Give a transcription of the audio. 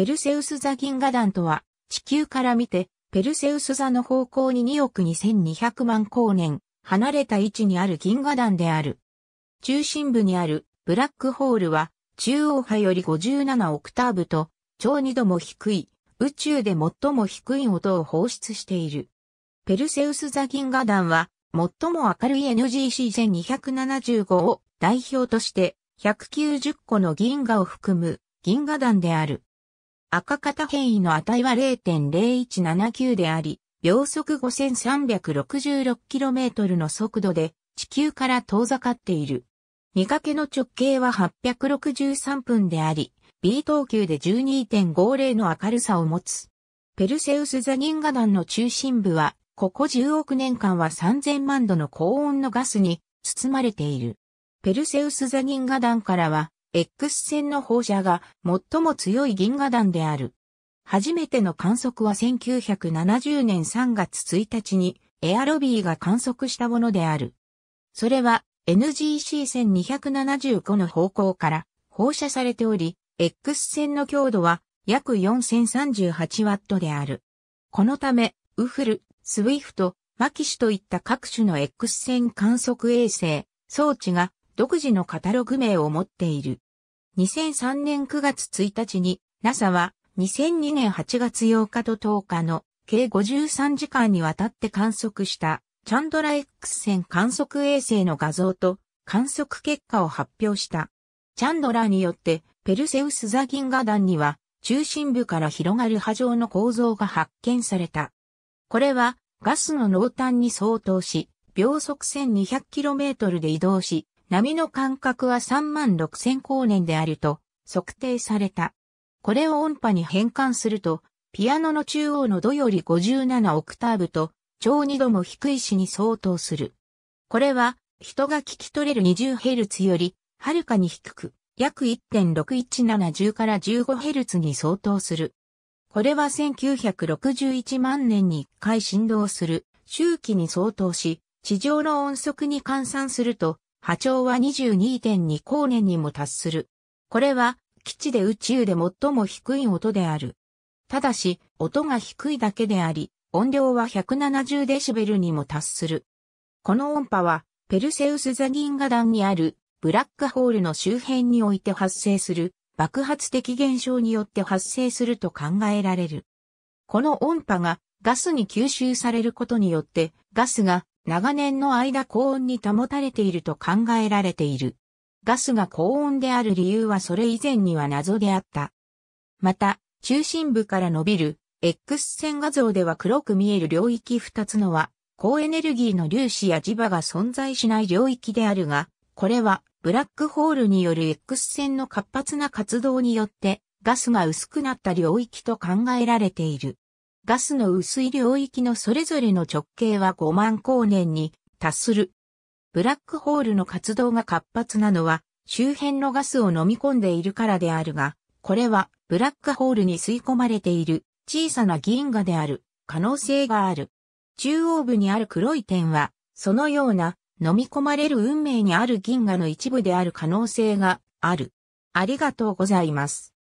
ペルセウス座銀河団とは、地球から見て、ペルセウス座の方向に2億2200万光年、離れた位置にある銀河団である。中心部にあるブラックホールは、中央波より57オクターブと、超二度も低い、宇宙で最も低い音を放出している。ペルセウス座銀河団は、最も明るい NGC1275 を代表として190個の銀河を含む銀河団である。赤型変異の値は0.0179であり、秒速 5366km の速度で地球から遠ざかっている。見かけの直径は863分であり、B 等級で12.50の明るさを持つ。ペルセウス座銀河団の中心部はここ10億年間は3000万度の高温のガスに包まれている。ペルセウス座銀河団からは、X 線の放射が最も強い銀河団である。初めての観測は1970年3月1日にエアロビーが観測したものである。それは NGC1275 の方向から放射されており、X 線の強度は約 4038W である。このため、ウフル、スウィフト、マキシといった各種の X 線観測衛星、装置が独自のカタログ名を持っている。2003年9月1日に NASA は2002年8月8日と10日の計53時間にわたって観測したチャンドラ X 線観測衛星の画像と観測結果を発表した。チャンドラによってペルセウス座銀河団には中心部から広がる波状の構造が発見された。これはガスの濃淡に相当し、秒速 1200km で移動し、波の間隔は3万6000光年であると測定された。これを音波に変換すると、ピアノの中央のドより57オクターブと超2度も低いしに相当する。これは人が聞き取れる 20Hz よりはるかに低く、約1.61710から 15Hz に相当する。これは1961万年に1回振動する周期に相当し、地上の音速に換算すると波長は22.2光年にも達する。これは基地で宇宙で最も低い音である。ただし、音が低いだけであり、音量は170デシベルにも達する。この音波は、ペルセウス座銀河団にあるブラックホールの周辺において発生する爆発的現象によって発生すると考えられる。この音波がガスに吸収されることによってガスが長年の間高温に保たれていると考えられている。ガスが高温である理由はそれ以前には謎であった。また、中心部から伸びる X 線画像では黒く見える領域2つのは高エネルギーの粒子や磁場が存在しない領域であるが、これはブラックホールによる X 線の活発な活動によってガスが薄くなった領域と考えられている。ガスの薄い領域のそれぞれの直径は5万光年に達する。ブラックホールの活動が活発なのは周辺のガスを飲み込んでいるからであるが、これはブラックホールに吸い込まれている小さな銀河である可能性がある。中央部にある黒い点は、そのような飲み込まれる運命にある銀河の一部である可能性がある。ありがとうございます。